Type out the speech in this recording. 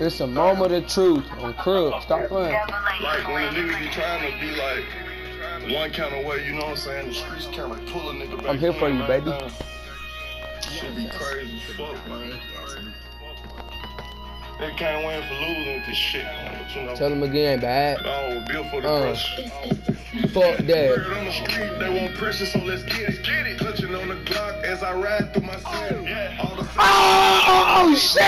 It's a moment of truth on Crib. Stop playing. Like when the niggas be trying to be like one kind of way, you know what I'm saying? The streets kind of pull a nigga back. I'm here for you, man. baby. Should be crazy as fuck, man. They can't win for losing with this shit, man. You know, Tell them again, bad. no, built for the Uh. crush. Fuck that. On the street, they want pressure, so let's get it, get it. Clutching on the Glock as I ride through my city. Yeah, Oh, oh, oh shit!